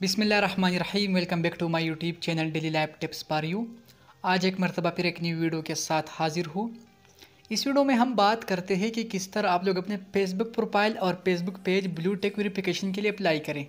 बिसमीम welcome back to my YouTube channel daily life tips for you. आज एक मरतबा फिर एक न्यू वीडियो के साथ हाजिर हूँ। इस वीडियो में हम बात करते हैं कि किस तरह आप लोग अपने फेसबुक प्रोफ़ाइल और Facebook page blue tick verification के लिए अप्लाई करें।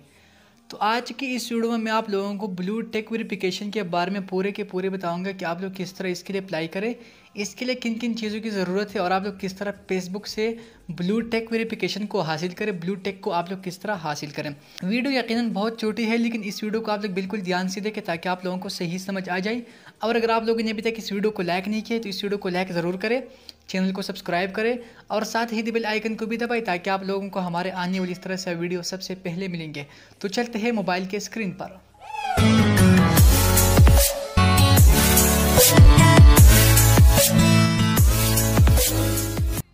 तो आज की इस वीडियो में मैं आप लोगों को ब्लू टेक वेरिफिकेशन के बारे में पूरे के पूरे बताऊँगा कि आप लोग किस तरह इसके लिए अप्लाई करें, इसके लिए किन किन चीज़ों की ज़रूरत है और आप लोग किस तरह फेसबुक से ब्लू टेक वेरिफिकेशन को हासिल करें ब्लू टेक को आप लोग किस तरह हासिल करें। वीडियो यकीनन बहुत छोटी है, लेकिन इस वीडियो को आप लोग बिल्कुल ध्यान से देखें ताकि आप लोगों को सही समझ आ जाए। और अगर आप लोगों ने अभी तक इस वीडियो को लाइक नहीं किया तो इस वीडियो को लाइक ज़रूर करें। चैनल को सब्सक्राइब करें और साथ ही बेल आइकन को भी दबाएँ ताकि आप लोगों को हमारे आने वाली इस तरह से वीडियो सबसे पहले मिलेंगे। तो चलते हैं मोबाइल के स्क्रीन पर।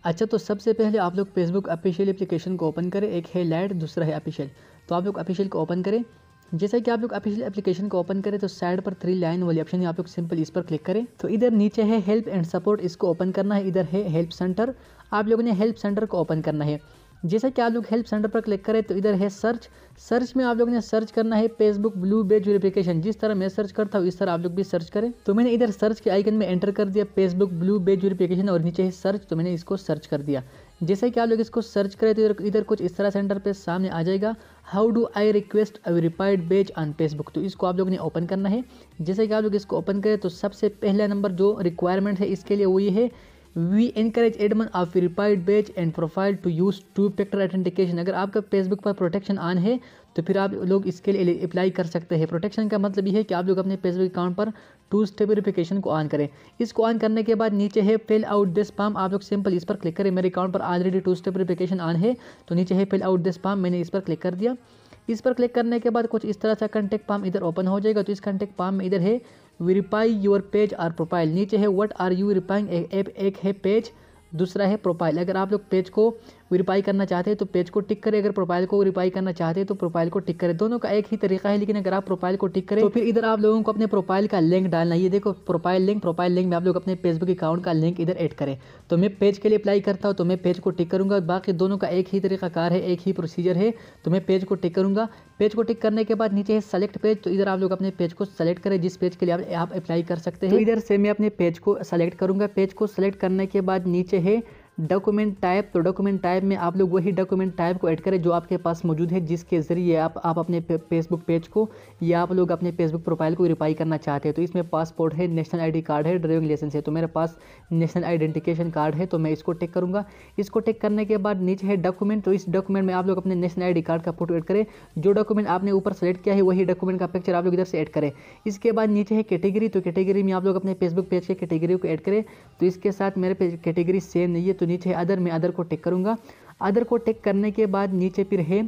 अच्छा तो सबसे पहले आप लोग फेसबुक ऑफिशियल एप्लीकेशन को ओपन करें। एक है लाइट दूसरा है ऑफिशियल तो आप लोग ऑफिशियल को ओपन करें। जैसा कि आप लोग ऑफिशियल एप्लीकेशन को ओपन करें तो साइड पर थ्री लाइन वाली ऑप्शन है, आप लोग सिंपल इस पर क्लिक करें। तो इधर नीचे है हेल्प एंड सपोर्ट इसको ओपन करना है। इधर है हेल्प सेंटर आप लोगों ने हेल्प सेंटर को ओपन करना है। जैसा कि आप लोग हेल्प सेंटर पर क्लिक करें तो इधर है सर्च सर्च में आप लोगों ने सर्च करना है फेसबुक ब्लू बेज वेरिफिकेशन जिस तरह मैं सर्च करता हूँ, इस तरह आप लोग भी सर्च करें। तो मैंने इधर सर्च के आइकन में एंटर कर दिया फेसबुक ब्लू बेज वेरिफिकेशन और नीचे है सर्च तो मैंने इसको सर्च कर दिया। जैसे कि आप लोग इसको सर्च करें तो इधर इधर कुछ इस तरह सेंटर पे सामने आ जाएगा। How do I request a verified badge on Facebook तो इसको आप लोग ने ओपन करना है। जैसे कि आप लोग इसको ओपन करें तो सबसे पहला नंबर जो रिक्वायरमेंट है, इसके लिए वो ये है we encourage admins of verified badge and profile to use two factor authentication अगर आपका फेसबुक पर प्रोटेक्शन ऑन है तो फिर आप लोग इसके लिए अप्लाई कर सकते हैं। प्रोटेक्शन का मतलब ये है कि आप लोग अपने फेसबुक अकाउंट पर टू स्टेप वेरिफिकेशन को ऑन करें। इसको ऑन करने के बाद नीचे है फिल आउट दिस पाम आप लोग सिंपल इस पर क्लिक करें। मेरे अकाउंट पर already two step verification on है तो नीचे है फिल आउट दिस पाम मैंने इस पर क्लिक कर दिया। इस पर क्लिक करने के बाद कुछ इस तरह से कंटेक्ट पाम इधर ओपन हो जाएगा। तो इस कंटेक्ट पाम में इधर है verify your page or profile नीचे है व्हाट आर यू रिपाइंग एक है पेज दूसरा है प्रोफ़ाइल अगर आप लोग पेज को वेरीफाई करना चाहते हैं तो पेज को टिक करें। अगर प्रोफ़ाइल को वेरीफाई करना चाहते हैं तो प्रोफ़ाइल को टिक करें। दोनों का एक ही तरीका है, लेकिन अगर आप प्रोफ़ाइल को टिक करें तो फिर इधर आप लोगों को अपने प्रोफ़ाइल का लिंक डालना ये देखो, प्रोफ़ाइल लिंक प्रोफ़ाइल लिंक में आप लोग अपने फेसबुक अकाउंट का लिंक इधर एड करें। तो मैं पेज के लिए अप्लाई करता हूँ तो मैं पेज को टिक करूँगा। बाकी दोनों का एक ही तरीका कार है, एक ही प्रोसीजर है तो मैं पेज को टिक करूँगा। पेज को टिक करने के बाद नीचे है सेलेक्ट पेज तो इधर आप लोग अपने पेज को सेलेक्ट करें। जिस पेज के लिए आप अप्लाई कर सकते हैं तो इधर से मैं अपने पेज को सेलेक्ट करूँगा। पेज को सेलेक्ट करने के बाद नीचे है डॉक्यूमेंट टाइप तो डॉक्यूमेंट टाइप में आप लोग वही डॉक्यूमेंट टाइप को ऐड करें जो आपके पास मौजूद है, जिसके ज़रिए आप आप अपने फेसबुक पेज को या आप लोग अपने फेसबुक प्रोफ़ाइल को वेरीफाई करना चाहते हैं। तो इसमें पासपोर्ट है नेशनल आईडी कार्ड है ड्राइविंग लाइसेंस है। तो मेरे पास नेशनल आइडेंटिफिकेशन कार्ड है तो मैं इसको टिक करूँगा। इसको टिक करने के बाद नीचे है डॉक्यूमेंट तो इस डॉक्यूमेंट में आप लोग अपने नेशनल आईडी कार्ड का फ़ोटो एड करें। जो डॉक्यूमेंट आपने ऊपर सेलेक्ट किया है, वही डॉक्यूमेंट का पिक्चर आप लोग इधर से ऐड करें। इसके बाद नीचे है कैटेगरी तो कैटेगरी में आप लोग अपने फेसबुक पेज के कैटेगरी को ऐड करें। तो इसके साथ मेरे कैटेगरी सेम नहीं है तो नीचे अदर में अदर को टिक करूँगा। अदर को टिक करने के बाद नीचे फिर है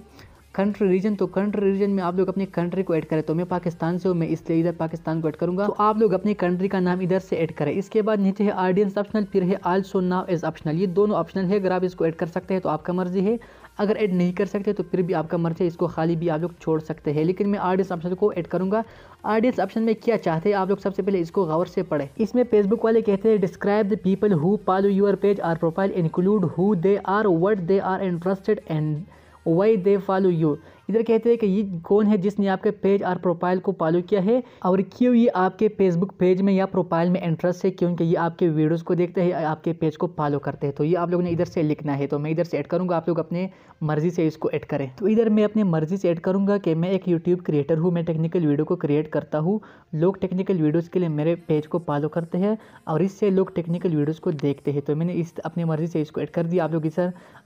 कंट्री रीजन तो कंट्री रीजन में आप लोग अपनी कंट्री को ऐड करें। तो मैं पाकिस्तान से हूँ, मैं इसलिए इधर पाकिस्तान को ऐड करूँगा। तो आप लोग अपनी कंट्री का नाम इधर से ऐड करें। इसके बाद नीचे है ऑडियंस ऑप्शनल फिर है आल्सो नाव इज़ ऑप्शनल ये दोनों ऑप्शनल है, अगर आप इसको ऐड कर सकते हैं तो आपका मर्ज़ी है। अगर ऐड नहीं कर सकते तो फिर भी आपका मर्ज़ी है, इसको खाली भी आप लोग छोड़ सकते हैं। लेकिन मैं ऑडियंस ऑप्शन को ऐड करूँगा। ऑडियंस ऑप्शन में क्या चाहते हैं आप लोग? सबसे पहले इसको गौर से पढ़ें। इसमें फेसबुक वाले कहते हैं describe the people who follow your page or profile include who they are what they are interested and why they follow you इधर कहते हैं कि ये कौन है जिसने आपके पेज और प्रोफ़ाइल को फॉलो किया है? और क्यों ये आपके फेसबुक पेज में या प्रोफ़ाइल में इंटरेस्ट है? क्योंकि ये आपके वीडियोस को देखते हैं, आपके पेज को फॉलो करते हैं। तो ये आप लोगों ने इधर से लिखना है। तो मैं इधर से ऐड करूँगा, आप लोग अपने मर्ज़ी से इसको ऐड करें। तो इधर मैं अपनी मर्ज़ी से ऐड करूँगा कि मैं एक यूट्यूब क्रिएटर हूँ। मैं टेक्निकल वीडियो को क्रिएट करता हूँ। लोग टेक्निकल वीडियोज़ के लिए मेरे पेज को फॉलो करते हैं और इससे लोग टेक्निकल वीडियोज़ को देखते हैं। तो मैंने इस, अपनी मर्ज़ी से इसको ऐड कर दिया। आप लोग इस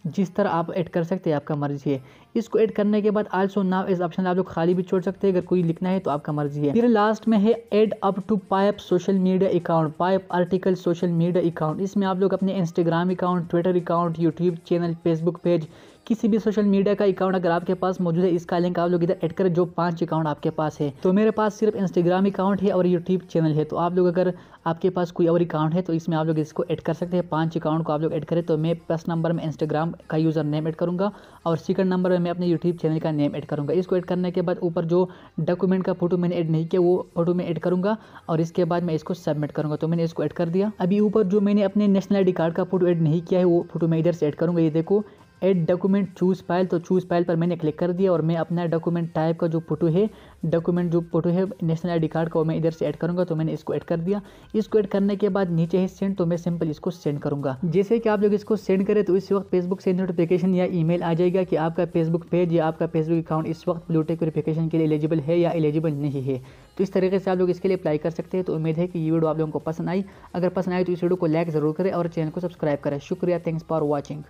जिस तरह आप ऐड कर सकते हैं, आपका मर्ज़ी है इसको ऐड करने के बाद आल्सो नाउ इस ऑप्शन आप लोग खाली भी छोड़ सकते हैं, अगर कोई लिखना है तो आपका मर्ज़ी है। फिर लास्ट में है add up to five social media account five article social media account इसमें आप लोग अपने Instagram account Twitter account YouTube channel Facebook page किसी भी सोशल मीडिया का अकाउंट अगर आपके पास मौजूद है, इसका लिंक आप लोग इधर एड करें, जो पाँच अकाउंट आपके पास है। तो मेरे पास सिर्फ़ इंस्टाग्राम अकाउंट है और यूट्यूब चैनल है। तो आप लोग अगर आपके पास कोई और अकाउंट है तो इसमें आप लोग इसको ऐड कर सकते हैं। पाँच अकाउंट को आप लोग ऐड करें तो मैं फ़र्स्ट नंबर में इंस्टाग्राम का यूज़र नेम ऐड करूँगा और सेकंड नंबर में मैं अपने यूट्यूब चैनल का नेम ऐड करूँगा। इसको ऐड करने के बाद ऊपर जो डॉक्यूमेंट का फ़ोटो मैंने ऐड नहीं किया, वो फ़ोटो में ऐड करूँगा और इसके बाद मैं इसको सबमिट करूँगा। तो मैंने इसको ऐड कर दिया। अभी ऊपर जो मैंने अपने नेशनल आईडी कार्ड का फ़ोटो ऐड नहीं किया है, वो फ़ोटो मैं इधर से ऐड करूँगा। ये देखो एड डॉक्यूमेंट चूज़ फ़ाइल तो चूज़ फ़ाइल पर मैंने क्लिक कर दिया और मैं अपना डॉक्यूमेंट टाइप का जो फ़ोटो है डॉक्यूमेंट जो फ़ोटो है नेशनल आईडी कार्ड का मैं इधर से ऐड करूँगा तो मैंने इसको ऐड कर दिया। इसको ऐड करने के बाद नीचे है सेंड तो मैं सिंपल इसको सेंड करूँगा। जैसे कि आप लोग इसको सेंड करें तो इस वक्त फेसबुक से नोटिफिकेशन या ईमेल आ जाएगा कि आपका फेसबुक पेज या आपका फेसबुक अकाउंट इस वक्त ब्लूटेक वेरिफिकेशन के लिए एलिजिबल है या एलिजिबल नहीं है। तो इस तरीके से आप लोग इसके लिए अप्लाई कर सकते हैं तो उम्मीद है कि ये वीडियो आप लोगों को पसंद आई। अगर पसंद आई तो इस वीडियो को लाइक ज़रूर करें और चैनल को सब्सक्राइब करें। शुक्रिया थैंक्स फॉर वॉचिंग